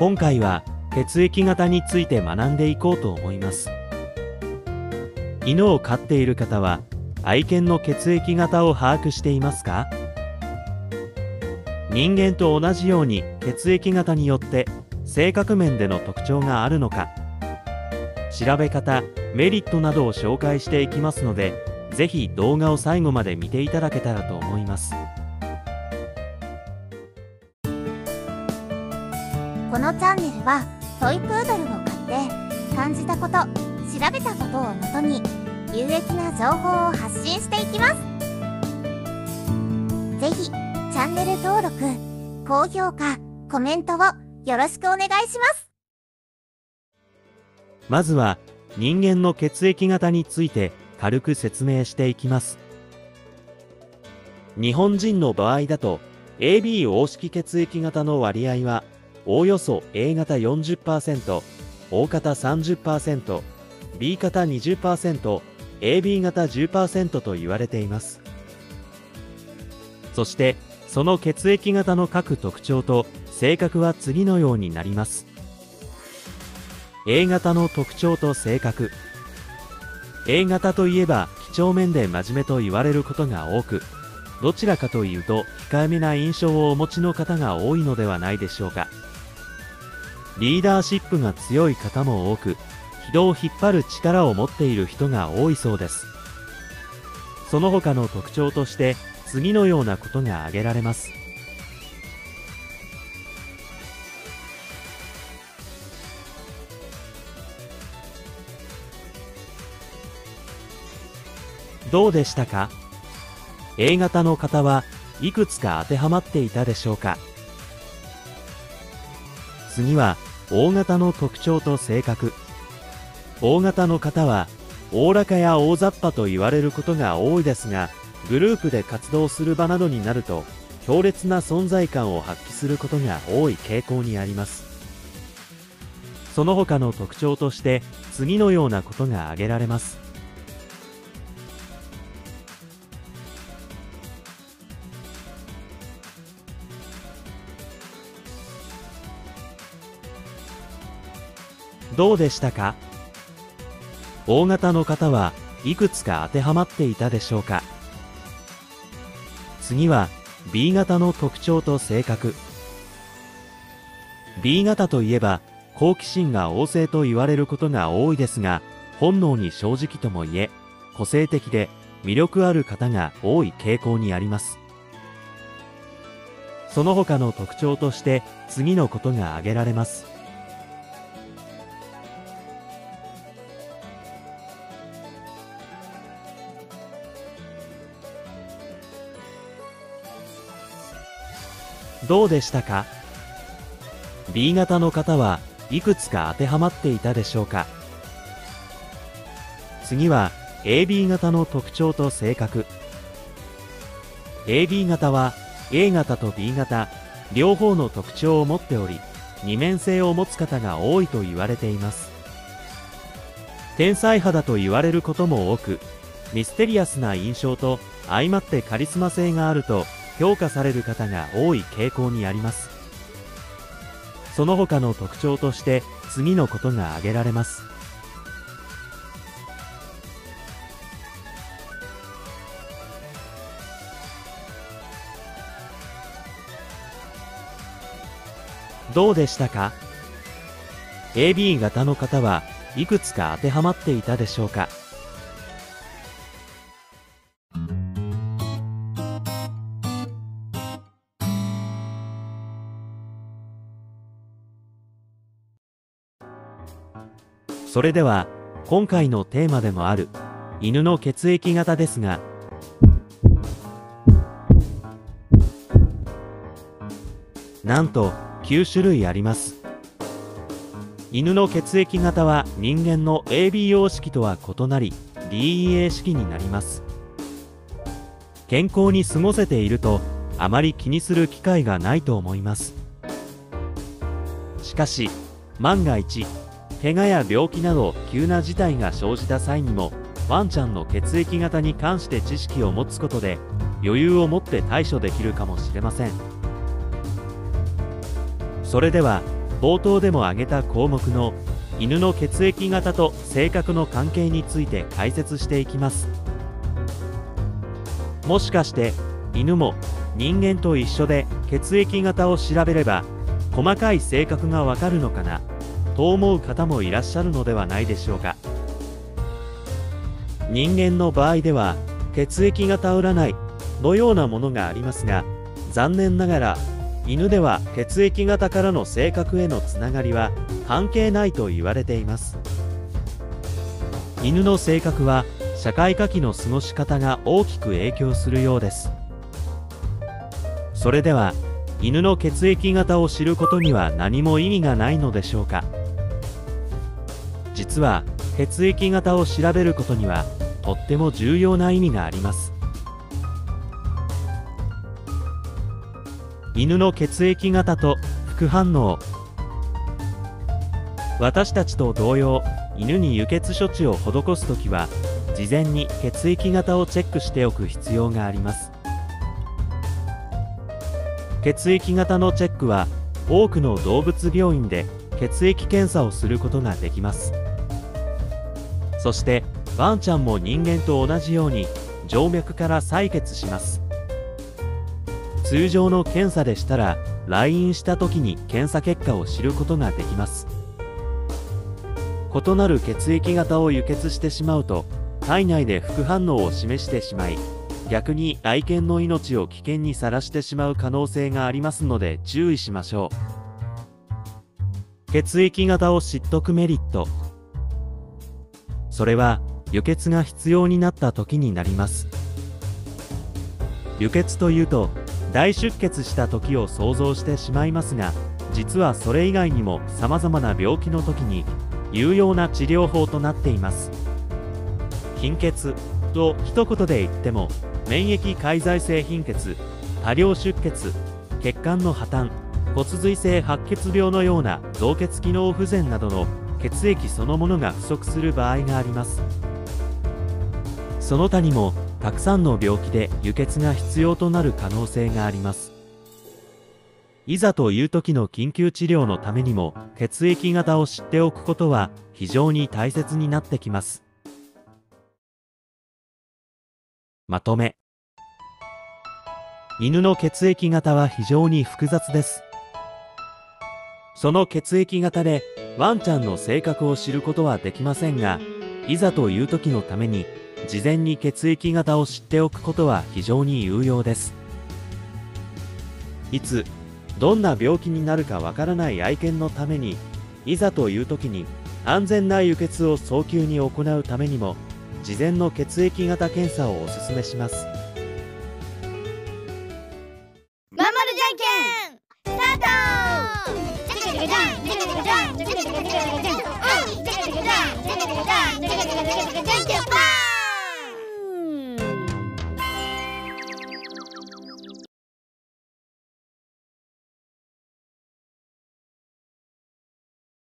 今回は血液型について学んでいこうと思います。犬を飼っている方は愛犬の血液型を把握していますか？人間と同じように血液型によって性格面での特徴があるのか？調べ方メリットなどを紹介していきますのでぜひ動画を最後まで見ていただけたらと思います。はトイプードルを飼って感じたこと調べたことをもとに有益な情報を発信していきます。ぜひチャンネル登録高評価コメントをよろしくお願いします。まずは人間の血液型について軽く説明していきます。日本人の場合だと AB 黄色血液型の割合はおおよそ A 型40%、O 型30%、B 型20%、AB 型10%と言われています。そしてその血液型の各特徴と性格は次のようになります。A 型の特徴と性格。A 型といえば几帳面で真面目と言われることが多くどちらかというと控えめな印象をお持ちの方が多いのではないでしょうか。リーダーシップが強い方も多く人を引っ張る力を持っている人が多いそうです。その他の特徴として次のようなことが挙げられます。どうでしたか？A 型の方はいくつか当てはまっていたでしょうか？次は大型の特徴と性格。O 型の方はおおらかや大雑把と言われることが多いですがグループで活動する場などになると強烈な存在感を発揮することが多い傾向にあります。その他の特徴として次のようなことが挙げられます。どうでしたか？大型の方はいくつか当てはまっていたでしょうか？次は B 型の特徴と性格。B 型といえば好奇心が旺盛と言われることが多いですが本能に正直ともいえ個性的で魅力ある方が多い傾向にあります。その他の特徴として次のことが挙げられます。どうでしたか ?B 型の方はいくつか当てはまっていたでしょうか？次は AB 型の特徴と性格。AB 型は A 型と B 型両方の特徴を持っており二面性を持つ方が多いと言われています。天才肌と言われることも多くミステリアスな印象と相まってカリスマ性があると評価される方が多い傾向にあります。その他の特徴として次のことが挙げられます。どうでしたか？AB 型の方はいくつか当てはまっていたでしょうか？それでは今回のテーマでもある犬の血液型ですがなんと9種類あります。犬の血液型は人間の ABO 式とは異なり DEA 式になります。健康に過ごせているとあまり気にする機会がないと思います。しかし万が一怪我や病気など急な事態が生じた際にもワンちゃんの血液型に関して知識を持つことで余裕を持って対処できるかもしれません。それでは冒頭でも挙げた項目の犬の血液型と性格の関係について解説していきます。もしかして犬も人間と一緒で血液型を調べれば細かい性格がわかるのかな？と思う方もいらっしゃるのではないでしょうか。人間の場合では血液型占いのようなものがありますが残念ながら犬では血液型からの性格へのつながりは関係ないと言われています。犬の性格は社会科期の過ごし方が大きく影響するようです。それでは犬の血液型を知ることには何も意味がないのでしょうか。実は血液型を調べることにはとっても重要な意味があります。犬の血液型と副反応。私たちと同様犬に輸血処置を施すときは事前に血液型をチェックしておく必要があります。血液型のチェックは多くの動物病院で血液検査をすることができます。そしてワンちゃんも人間と同じように静脈から採血します。通常の検査でしたら来院した時に検査結果を知ることができます。異なる血液型を輸血してしまうと体内で副反応を示してしまい逆に愛犬の命を危険にさらしてしまう可能性がありますので注意しましょう。血液型を知っとくメリット。それは輸血が必要になった時になります。輸血というと大出血した時を想像してしまいますが実はそれ以外にも様々な病気の時に有用な治療法となっています。貧血と一言で言っても免疫介在性貧血多量出血血管の破綻骨髄性白血病のような造血機能不全などの血液そのものが不足する場合があります。その他にもたくさんの病気で輸血が必要となる可能性があります。いざという時の緊急治療のためにも血液型を知っておくことは非常に大切になってきます。まとめ。犬の血液型は非常に複雑です。その血液型でワンちゃんの性格を知ることはできませんがいざという時のために事前に血液型を知っておくことは非常に有用です。いつどんな病気になるかわからない愛犬のためにいざという時に安全な輸血を早急に行うためにも事前の血液型検査をお勧めします。ゃ